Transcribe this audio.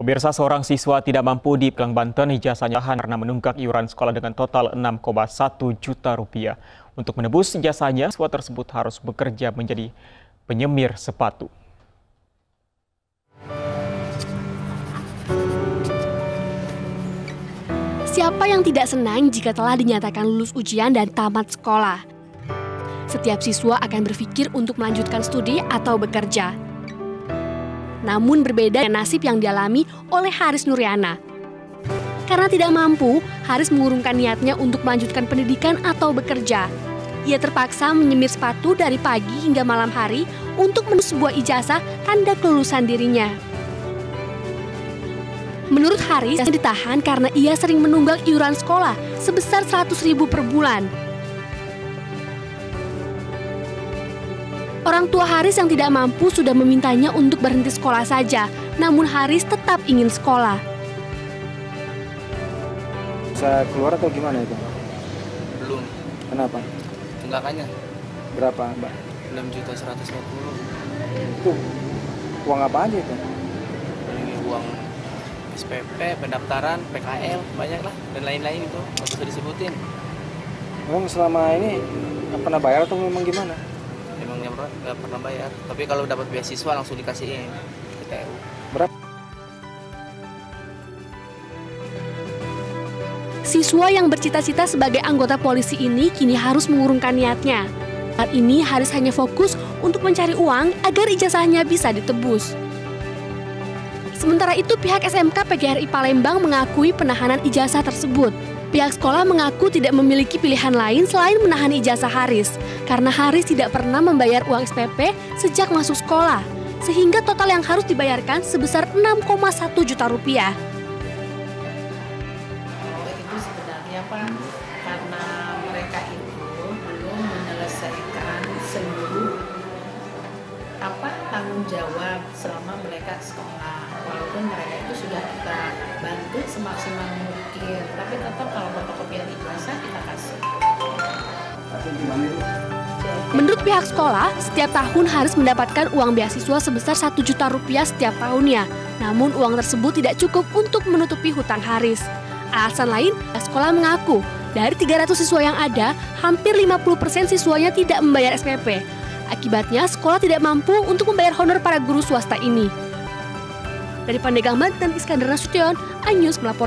Pemirsa seorang siswa tidak mampu di Pelang Banten ijazahnya karena menunggak iuran sekolah dengan total 6,1 juta rupiah. Untuk menebus ijazahnya, siswa tersebut harus bekerja menjadi penyemir sepatu. Siapa yang tidak senang jika telah dinyatakan lulus ujian dan tamat sekolah? Setiap siswa akan berpikir untuk melanjutkan studi atau bekerja. Namun berbeda dengan nasib yang dialami oleh Haris Nuriana. Karena tidak mampu, Haris mengurungkan niatnya untuk melanjutkan pendidikan atau bekerja. Ia terpaksa menyemir sepatu dari pagi hingga malam hari untuk menulis sebuah ijazah tanda kelulusan dirinya. Menurut Haris, ditahan karena ia sering menunggak iuran sekolah sebesar 100 ribu per bulan. Orang tua Haris yang tidak mampu sudah memintanya untuk berhenti sekolah saja, namun Haris tetap ingin sekolah. Bisa keluar atau gimana itu? Belum. Kenapa? Tunggakannya Berapa, Mbak? 6 juta 150. Itu uang apa aja itu? Ini uang SPP, pendaftaran, PKL, banyak lah dan lain-lain itu nggak usah disebutin. Emang selama ini pernah bayar atau memang gimana? Emangnya berat nggak pernah bayar. Tapi kalau dapat beasiswa langsung dikasihin PTU. Berapa? Siswa yang bercita-cita sebagai anggota polisi ini kini harus mengurungkan niatnya. Saat ini Haris hanya fokus untuk mencari uang agar ijazahnya bisa ditebus. Sementara itu pihak SMK PGRI Palembang mengakui penahanan ijazah tersebut. Pihak sekolah mengaku tidak memiliki pilihan lain selain menahan ijazah Haris, karena Haris tidak pernah membayar uang SPP sejak masuk sekolah, sehingga total yang harus dibayarkan sebesar 6,1 juta rupiah. Itu sebenarnya Pak karena mereka itu belum menyelesaikan seluruh apa tanggung jawab selama mereka sekolah walaupun mereka itu sudah kita bantu semaksimal mungkin tapi tetap kalau fotokopian ijazah kita kasih Menurut pihak sekolah, setiap tahun harus mendapatkan uang beasiswa sebesar 1 juta rupiah setiap tahunnya. Namun uang tersebut tidak cukup untuk menutupi hutang Haris. Alasan lain, sekolah mengaku dari 300 siswa yang ada, hampir 50% siswanya tidak membayar SPP. Akibatnya, sekolah tidak mampu untuk membayar honor para guru swasta ini. Dari Pandeglang Banten, Iskandar Nasution, Anyus melaporkan.